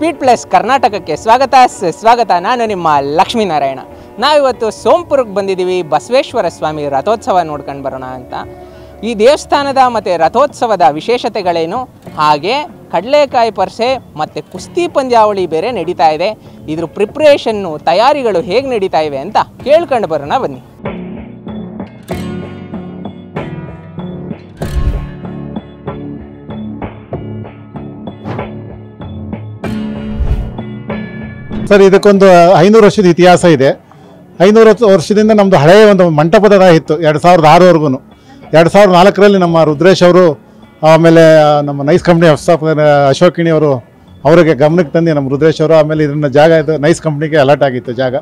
Speed plus ಕರ್ನಾಟಕಕ್ಕೆ ಸ್ವಾಗತ. ಸ್ವಾಗತ. ನಾನು ನಿಮ್ಮ ಲಕ್ಷ್ಮೀನಾರಾಯಣ. ನಾವಿವತ್ತು ಸೋಂಪುರಕ್ಕೆ ಬಂದಿದ್ದೀವಿ. ಬಸವೇಶ್ವರ ಸ್ವಾಮಿ ರಥೋತ್ಸವ ನೋಡ್ಕೊಂಡು ಬರೋಣ ಅಂತ. ಈ ದೇವಸ್ಥಾನದ ಮತ್ತು ರಥೋತ್ಸವದ ವಿಶೇಷತೆಗಳೇನು? ಹಾಗೆ ಕಡಲೆಕಾಯಿ ಪರಸೆ ಮತ್ತು ಕುಸ್ತಿ ಪಂದ್ಯಾವಳಿ ಬೇರೆ ನಡೀತಾ ಇದೆ. ಇದ್ರ ಪ್ರಿಪ್ರೇಷನ್ನು ತಯಾರಿಗಳು ಹೇಗೆ ನಡೀತಾ ಇವೆ ಅಂತ ಕೇಳ್ಕೊಂಡು ಬರೋಣ ಬನ್ನಿ. ಸರ್, ಇದಕ್ಕೊಂದು ಐನೂರು ವರ್ಷದ ಇತಿಹಾಸ ಇದೆ. ಐನೂರು ವರ್ಷದಿಂದ ನಮ್ಮದು ಹಳೆಯ ಒಂದು ಮಂಟಪದ ಇತ್ತು ಎರಡು ಸಾವಿರದ ಆರವರೆಗೂ ಎರಡು ಸಾವಿರದ ನಾಲ್ಕರಲ್ಲಿ ನಮ್ಮ ರುದ್ರೇಶ್ ಅವರು, ಆಮೇಲೆ ನಮ್ಮ ನೈಸ್ ಕಂಪ್ನಿ ವ್ಯವಸ್ಥಾಪಕ ಅಶೋಕಿಣಿ ಅವರು ಅವರಿಗೆ ಗಮನಕ್ಕೆ ತಂದು ನಮ್ಮ ರುದ್ರೇಶ್ ಅವರು, ಆಮೇಲೆ ಇದನ್ನ ಜಾಗ, ಇದು ನೈಸ್ ಕಂಪ್ನಿಗೆ ಅಲರ್ಟ್ ಆಗಿತ್ತು ಜಾಗ.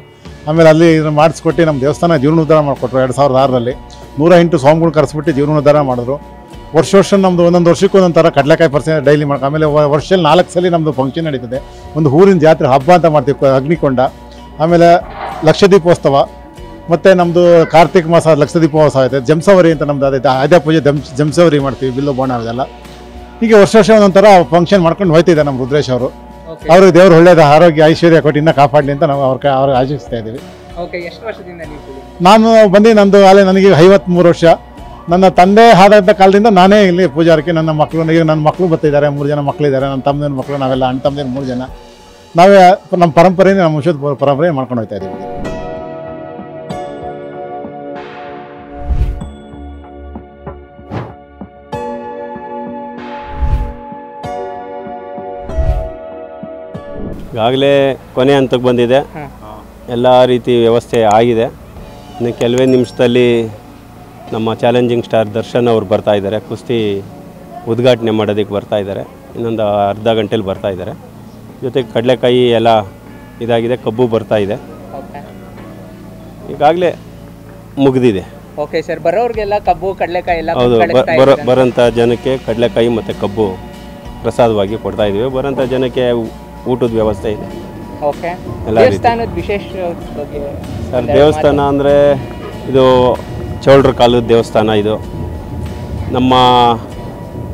ಆಮೇಲೆ ಅಲ್ಲಿ ಇದನ್ನು ಮಾಡಿಸ್ಕೊಟ್ಟು ನಮ್ಮ ದೇವಸ್ಥಾನ ಜೀರ್ಣೋದ್ಧಾರ ಮಾಡಿಕೊಟ್ರು ಎರಡು ಸಾವಿರದ ಆರರಲ್ಲಿ. ನೂರ ಎಂಟು ಸ್ವಾಮಿಗಳು ಕರೆಸ್ಬಿಟ್ಟು ಜೀರ್ಣೋದ್ಧಾರ ಮಾಡಿದ್ರು. ವರ್ಷ ವರ್ಷ ನಮ್ಮದು ಒಂದೊಂದು ವರ್ಷಕ್ಕೂ ಒಂದೊಂದು ಥರ ಕಡಲೆಕಾಯಿ ಪರ್ಸೆಂಟ್ ಡೈಲಿ ಮಾಡಿ ಆಮೇಲೆ ವರ್ಷದಲ್ಲಿ ನಾಲ್ಕು ಸಲ ನಮ್ಮದು ಫಂಕ್ಷನ್ ನಡೀತದೆ. ಒಂದು ಊರಿನ ಜಾತ್ರೆ ಹಬ್ಬ ಅಂತ ಮಾಡ್ತೀವಿ ಅಗ್ನಿಕೊಂಡ. ಆಮೇಲೆ ಲಕ್ಷದೀಪೋತ್ಸವ. ಮತ್ತು ನಮ್ಮದು ಕಾರ್ತಿಕ ಮಾಸ ಲಕ್ಷದೀಪೋತ್ಸವ ಐತೆ ಜಂಸವರಿ ಅಂತ ನಮ್ದು ಅದೈತೆ ಆದ್ಯ ಪೂಜೆ ಜಂ ಜಂಸವರಿ ಮಾಡ್ತೀವಿ ಬಿಲ್ಲು ಬೋಣ ಅದೆಲ್ಲ ಹೀಗೆ ವರ್ಷ ವರ್ಷ ಒಂದೊಂದು ಥರ ಫಂಕ್ಷನ್ ಮಾಡ್ಕೊಂಡು ಹೋಯ್ತಿದ್ದೆ ನಮ್ಮ ರುದ್ರೇಶ್ ಅವರು. ಅವ್ರಿಗೆ ದೇವ್ರು ಒಳ್ಳೇದು ಆರೋಗ್ಯ ಐಶ್ವರ್ಯ ಕೊಟ್ಟು ಇನ್ನೂ ಕಾಪಾಡಲಿ ಅಂತ ನಾವು ಅವ್ರ ಅವ್ರಿಗೆ ಆಶಿಸ್ತಾ ಇದ್ದೀವಿ ನಾನು ಬಂದು ನಂದು ಅಲ್ಲೇ ನನಗೆ ಐವತ್ತ್ಮೂರು ವರ್ಷ. ನನ್ನ ತಂದೆ ಆದಂಥ ಕಾಲದಿಂದ ನಾನೇ ಇಲ್ಲಿ ಪೂಜಾರಕ್ಕೆ ನನ್ನ ಮಕ್ಕಳು ಈಗ ನನ್ನ ಮಕ್ಕಳು ಬರ್ತಿದ್ದಾರೆ ಮೂರು ಜನ ಮಕ್ಕಳಿದ್ದಾರೆ ನನ್ನ ತಮ್ಮದಿನ ಮಕ್ಕಳು ನಾವೆಲ್ಲ ಅಣ್ಣ ತಮ್ಮದಿನ ಮೂರು ಜನ. ನಾವೇ ನಮ್ಮ ಪರಂಪರೆಯಿಂದ ನಮ್ಮ ವಂಶದ ಪರಂಪರೆ ಮಾಡ್ಕೊಂಡು ಹೋಗ್ತಾ ಇದ್ದೀವಿ. ಈಗಾಗಲೇ ಕೊನೆ ಹಂತಕ್ಕೆ ಬಂದಿದೆ. ಎಲ್ಲ ರೀತಿ ವ್ಯವಸ್ಥೆ ಆಗಿದೆ. ಇನ್ನು ಕೆಲವೇ ನಿಮಿಷದಲ್ಲಿ ನಮ್ಮ ಚಾಲೆಂಜಿಂಗ್ ಸ್ಟಾರ್ ದರ್ಶನ್ ಅವರು ಬರ್ತಾ ಇದ್ದಾರೆ. ಕುಸ್ತಿ ಉದ್ಘಾಟನೆ ಮಾಡೋದಕ್ಕೆ ಬರ್ತಾ ಇದ್ದಾರೆ. ಇನ್ನೊಂದು ಅರ್ಧ ಗಂಟೆಲಿ ಬರ್ತಾ ಇದ್ದಾರೆ. ಜೊತೆಗೆ ಕಡಲೆಕಾಯಿ ಎಲ್ಲ ಇದಾಗಿದೆ ಕಬ್ಬು ಬರ್ತಾ ಇದೆ. ಈಗಾಗಲೇ ಮುಗಿದಿದೆ. ಓಕೆ ಸರ್ ಬರೋರಿಗೆಲ್ಲ ಕಬ್ಬು ಕಡಲೆಕಾಯಿ ಎಲ್ಲ ಹೌದು ಬರೋ ಬರೋಂಥ ಜನಕ್ಕೆ ಕಡಲೆಕಾಯಿ ಮತ್ತು ಕಬ್ಬು ಪ್ರಸಾದವಾಗಿ ಕೊಡ್ತಾ ಇದ್ದೀವಿ. ಬರೋಂಥ ಜನಕ್ಕೆ ಊಟದ ವ್ಯವಸ್ಥೆ ಇದೆ. ಓಕೆ. ಎಲ್ಲ. ದೇವಸ್ಥಾನದ ವಿಶೇಷ ಸರ್ ದೇವಸ್ಥಾನ ಅಂದರೆ ಇದು ಚೌಳ್ರ ಕಾಲದ ದೇವಸ್ಥಾನ ಇದು. ನಮ್ಮ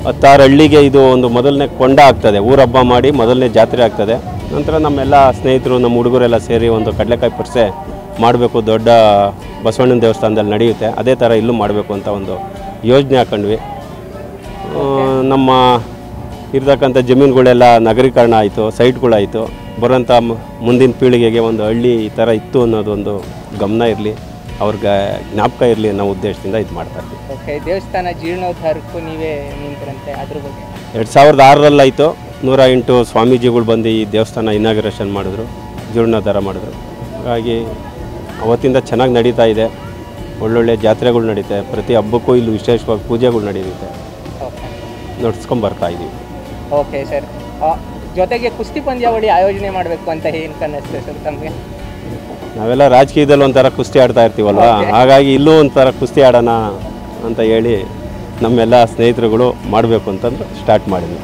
ಹತ್ತಾರು ಹಳ್ಳಿಗೆ ಇದು ಒಂದು ಮೊದಲನೇ ಕೊಂಡ ಆಗ್ತದೆ. ಊರ ಹಬ್ಬ ಮಾಡಿ ಮೊದಲನೇ ಜಾತ್ರೆ ಆಗ್ತದೆ. ನಂತರ ನಮ್ಮೆಲ್ಲ ಸ್ನೇಹಿತರು, ನಮ್ಮ ಹುಡುಗರೆಲ್ಲ ಸೇರಿ ಒಂದು ಕಡಲೆಕಾಯಿ ಪರ್ಸೆ ಮಾಡಬೇಕು. ದೊಡ್ಡ ಬಸವಣ್ಣನ ದೇವಸ್ಥಾನದಲ್ಲಿ ನಡೆಯುತ್ತೆ. ಅದೇ ಥರ ಇಲ್ಲೂ ಮಾಡಬೇಕು ಅಂತ ಒಂದು ಯೋಜನೆ ಹಾಕೊಂಡ್ವಿ. ನಮ್ಮ ಇರ್ತಕ್ಕಂಥ ಜಮೀನುಗಳೆಲ್ಲ ನಗರೀಕರಣ ಆಯಿತು ಸೈಟ್ಗಳಾಯಿತು ಬರೋಂಥ ಮುಂದಿನ ಪೀಳಿಗೆಗೆ ಒಂದು ಹಳ್ಳಿ ಈ ಥರ ಇತ್ತು ಅನ್ನೋದೊಂದು ಗಮನ ಇರಲಿ. ಅವ್ರಿಗೆ ಜ್ಞಾಪಕ ಇರಲಿ ಅನ್ನೋ ಉದ್ದೇಶದಿಂದ ಇದು ಮಾಡ್ತಾ ಇದ್ದೀವಿ ಓಕೆ ದೇವಸ್ಥಾನ ಜೀರ್ಣೋದ್ಧಾರಕ್ಕೂ ನೀವೇ ನಿಂತರಂತೆ ಅದ್ರ ಬಗ್ಗೆ? ಎರಡು ಸಾವಿರದ ಆರರಲ್ಲಾಯಿತು ನೂರ ಎಂಟು ಸ್ವಾಮೀಜಿಗಳು ಬಂದು ಈ ದೇವಸ್ಥಾನ ಇನಾಗ್ರೇಷನ್ ಮಾಡಿದ್ರು ಜೀರ್ಣೋದ್ಧಾರ ಮಾಡಿದ್ರು. ಹಾಗಾಗಿ ಅವತ್ತಿಂದ ಚೆನ್ನಾಗಿ ನಡೀತಾ ಇದೆ. ಒಳ್ಳೊಳ್ಳೆ ಜಾತ್ರೆಗಳು ನಡೀತೆ. ಪ್ರತಿ ಹಬ್ಬಕ್ಕೂ ಇಲ್ಲಿ ವಿಶೇಷವಾಗಿ ಪೂಜೆಗಳು ನಡೆಯುತ್ತೆ. ನಡ್ಸ್ಕೊಂಡು ಬರ್ತಾ ಇದ್ದೀವಿ ಓಕೆ ಸರ್. ಜೊತೆಗೆ ಕುಸ್ತಿ ಪಂದ್ಯಾವಳಿ ಆಯೋಜನೆ ಮಾಡಬೇಕು ಅಂತ ಏನು ಕನ್ನಿಸ್ತದೆ ಸರ್ ತಮಗೆ? ನಾವೆಲ್ಲ ರಾಜಕೀಯದಲ್ಲಿ ಒಂಥರ ಕುಸ್ತಿ ಆಡ್ತಾ ಇರ್ತೀವಲ್ವ? ಹಾಗಾಗಿ ಇಲ್ಲೂ ಒಂಥರ ಕುಸ್ತಿ ಆಡೋಣ ಅಂತ ಹೇಳಿ ನಮ್ಮೆಲ್ಲ ಸ್ನೇಹಿತರುಗಳು ಮಾಡಬೇಕು ಅಂತಂದು ಸ್ಟಾರ್ಟ್ ಮಾಡಿದ್ವಿ.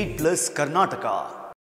Speed plus Karnataka